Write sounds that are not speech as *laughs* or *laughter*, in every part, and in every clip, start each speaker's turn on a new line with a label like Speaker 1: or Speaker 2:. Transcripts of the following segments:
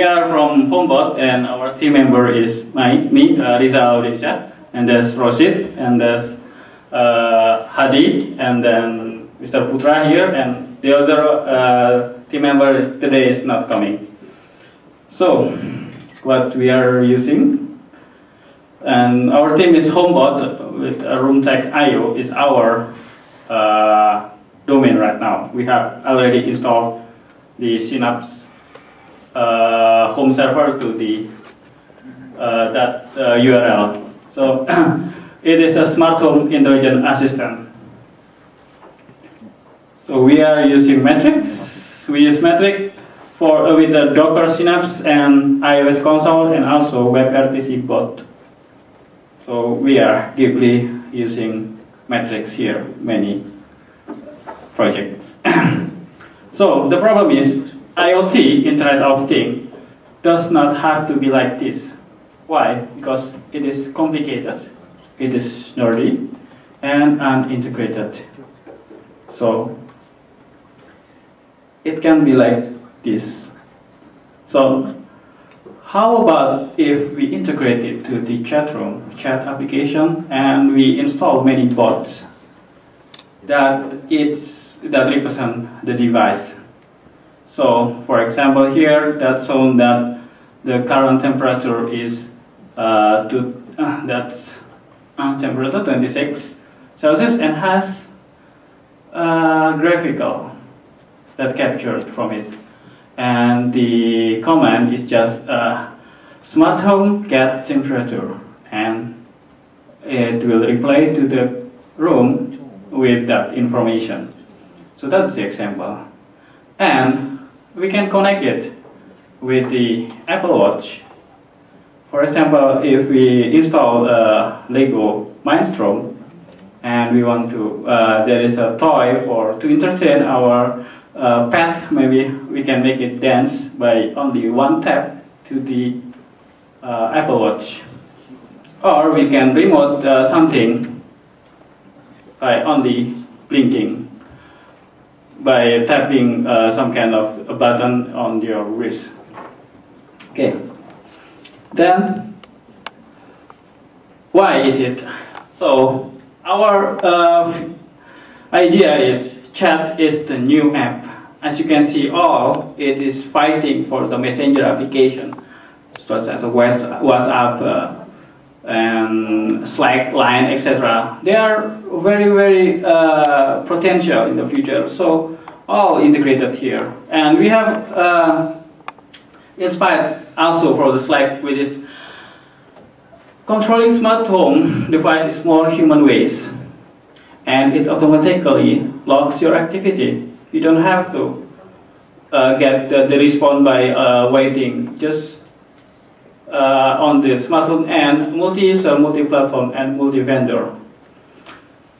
Speaker 1: we are from Homebot, and our team member is my, me, uh, Riza Alaudin, and there's Rosyid, and there's uh, Hadi, and then Mr. Putra here, and the other uh, team member today is not coming. So, what we are using, and our team is Homebot with RoomTech IO is our uh, domain right now. We have already installed the Synapse uh, home server to the uh, that URL. Uh, so *clears throat* it is a smart home intelligent assistant. So we are using Matrix. We use Matrix for uh, with the Docker Synapse and iOS console and also WebRTC bot. So we are deeply using Matrix here, many projects. *clears throat* so the problem is IoT, Internet of Things, does not have to be like this. Why? Because it is complicated, it is nerdy, and unintegrated. So it can be like this. So how about if we integrate it to the chat room, chat application, and we install many bots that it's that represent the device. So for example here that's shown that the current temperature is uh, to, uh, that's uh, temperature 26 Celsius and has uh, graphical that captured from it. And the command is just uh, smart home get temperature and it will reply to the room with that information. So that's the example. And we can connect it with the Apple Watch for example, if we install a Lego Mindstorm and we want to, uh, there is a toy for to entertain our uh, pet, maybe we can make it dance by only one tap to the uh, Apple Watch. Or we can remote uh, something by only blinking by tapping uh, some kind of a button on your wrist. Okay. Then, why is it? So, our uh, idea is chat is the new app. As you can see, all it is fighting for the messenger application, such as WhatsApp, uh, and Slack, Line, etc. They are very, very uh, potential in the future. So, all integrated here. And we have uh, inspired also for the Slack, which is controlling smart home device is more human ways. And it automatically logs your activity. You don't have to uh, get the, the, response by uh, waiting. Just uh, on the smartphone and multi-user, multi-platform, and multi-vendor.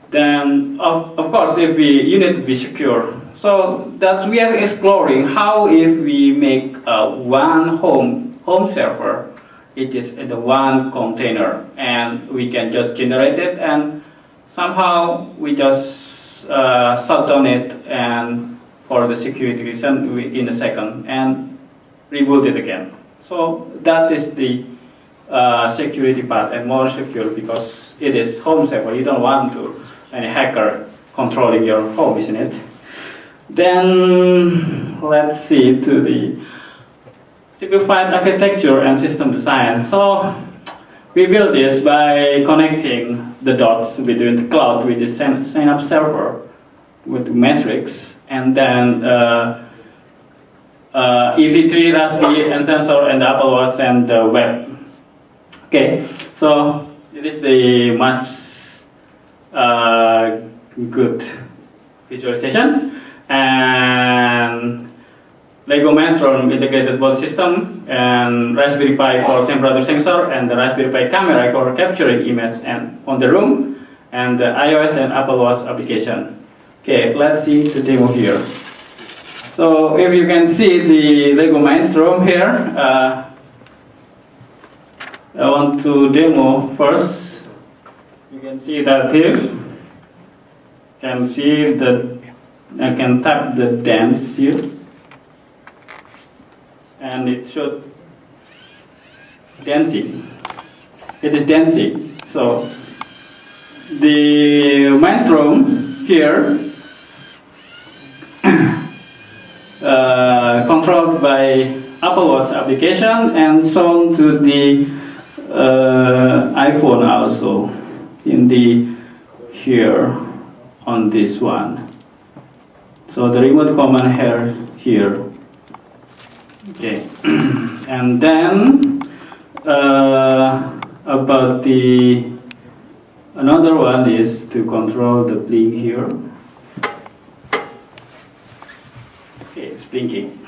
Speaker 1: Then, of, of course, if we, you need to be secure. So that's we are exploring how if we make a one home home server, it is in the one container, and we can just generate it, and somehow we just uh, shut down it, and for the security reason, in a second, and reboot it again. So that is the uh, security part, and more secure because it is home server. You don't want to any hacker controlling your home, isn't it? Then let's see to the simplified architecture and system design. So we build this by connecting the dots between the cloud with the Synapse server with Matrix and then uh, uh, EV3, Raspberry, and sensor, and Apple Watch, and the web. Okay, so it is the much uh, good visualization and Lego Mindstorm integrated both system and Raspberry Pi for temperature sensor and the Raspberry Pi camera for capturing image and on the room and the iOS and Apple Watch application. Okay, let's see the demo here. So if you can see the Lego Mindstorm here, uh, I want to demo first. You can see that here. Can see that I can tap the dance here and it should dancing. It is dancing. So the Mindstorm here uh, controlled by Apple Watch application and shown to the uh, iPhone also in the here on this one. So the remote command here here. Okay, *clears throat* and then uh, about the another one is to control the blink here. Okay, it's blinking.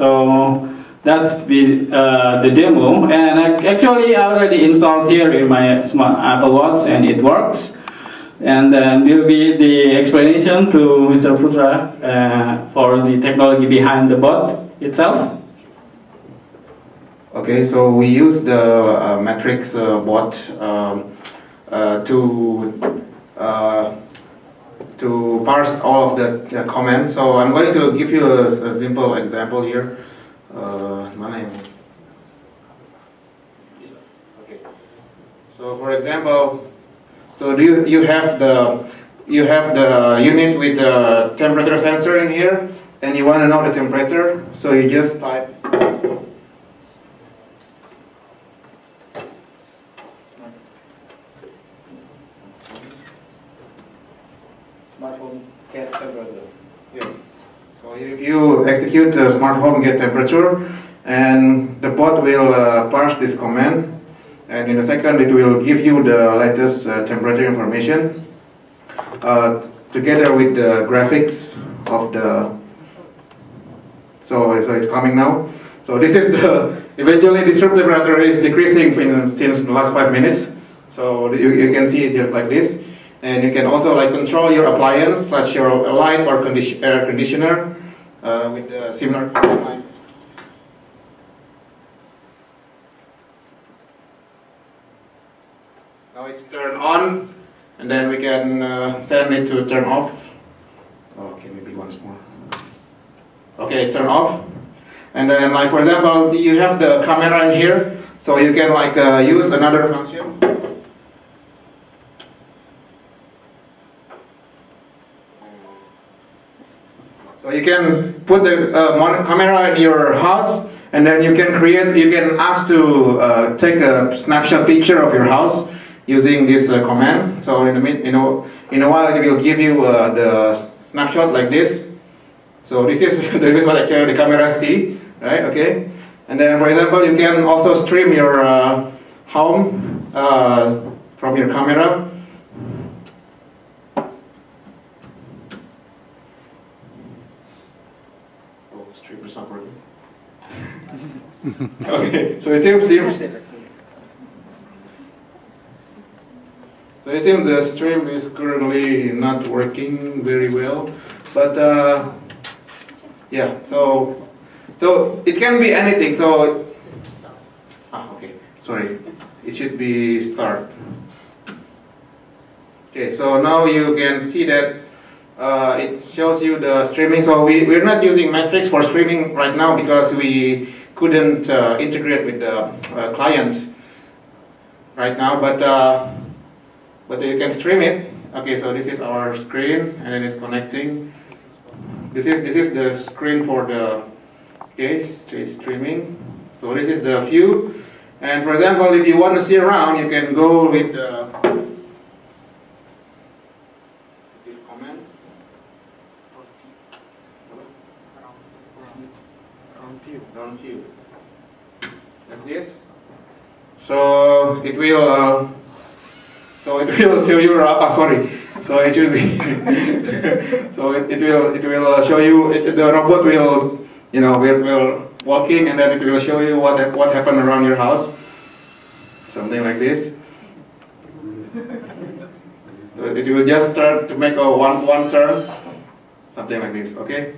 Speaker 1: So that's the, uh, the demo and I actually I already installed here in my smart Apple Watch and it works and then will be the explanation to Mr. Putra uh, for the technology behind the bot itself.
Speaker 2: Okay, so we use the uh, matrix uh, bot um, uh, to to parse all of the comments. So I'm going to give you a, a simple example here. Uh, okay. So for example, so do you, you have the you have the unit with the temperature sensor in here, and you want to know the temperature. So you just type. Smartphone get temperature. Yes. So if you execute the smart home get temperature, and the bot will uh, parse this command. And in a second it will give you the latest uh, temperature information uh, together with the graphics of the so, so it's coming now. So this is the eventually the temperature is decreasing in, since the last five minutes. So you, you can see it like this. And you can also like control your appliance like your light or condition, air conditioner uh, with a similar Now it's turned on, and then we can uh, send it to turn off. Okay, maybe once more. Okay, it's turned off. And then, like for example, you have the camera in here, so you can like uh, use another function. You can put the uh, camera in your house, and then you can create, you can ask to uh, take a snapshot picture of your house, using this uh, command. So in a minute, you know, in a while it will give you uh, the snapshot like this. So this is *laughs* this is what actually the camera see, right? Okay. And then, for example, you can also stream your uh, home uh, from your camera. Oh, stream is not working. okay, so seems, seems So seems the stream is currently not working very well, but uh, yeah, so so it can be anything. So ah, okay, sorry, it should be start. Okay, so now you can see that uh, it shows you the streaming. So we, we're not using Matrix for streaming right now because we couldn't uh, integrate with the uh, client right now, but uh, but you can stream it. Okay, so this is our screen, and then it's connecting. This is this is the screen for the okay streaming. So this is the view, and for example, if you want to see around, you can go with the this command. view. view. Like this. So it will. Uh, so it will show you, uh, sorry, so it will be, *laughs* so it, it will it will uh, show you, it, the robot will, you know, will, will walking and then it will show you what, what happened around your house, something like this. So it will just start to make a one, one turn, something like this, okay?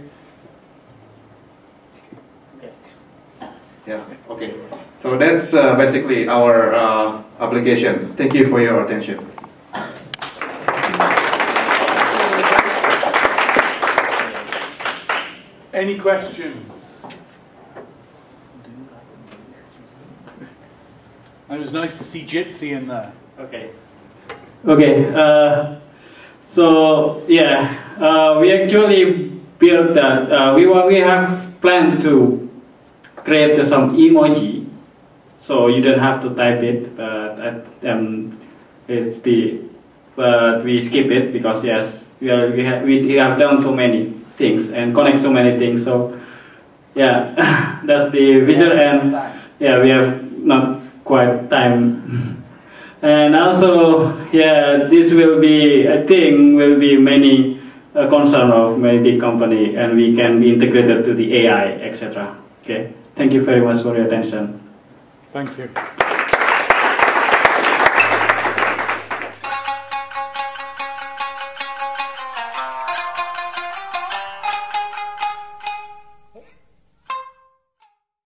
Speaker 2: Yeah, okay. So that's uh, basically our uh, application. Thank you for your attention.
Speaker 3: Any questions? It was nice to see Jitsi in there.
Speaker 1: Okay. Okay. Uh, so yeah, uh, we actually built that. Uh, we we have planned to create some emoji, so you don't have to type it. But um, it's the but we skip it because yes, we are we have we have done so many things and connect so many things. So yeah, *laughs* that's the vision and yeah, we have not quite time. *laughs* and also, yeah, this will be, I think, will be many uh, concern of many big company, and we can be integrated to the AI, etc. Okay, thank you very much for your attention.
Speaker 3: Thank you.